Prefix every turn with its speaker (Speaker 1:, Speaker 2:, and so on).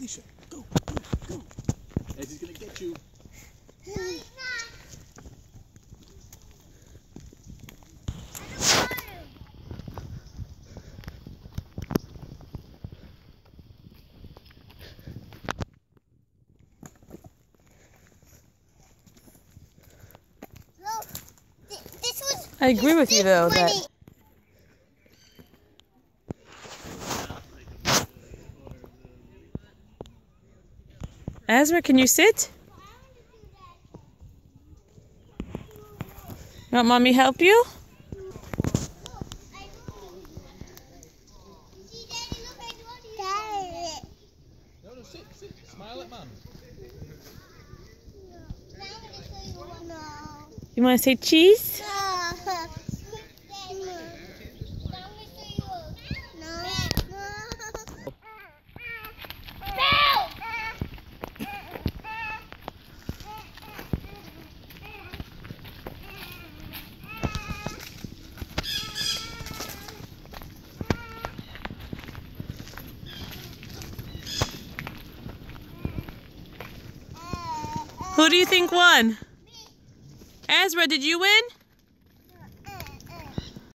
Speaker 1: Alicia, go, go, go. Eddie's gonna get you.
Speaker 2: I agree with you though that Ezra, can you sit? Want mommy help you? You want to say cheese? Who do you think won? Ezra, did you win?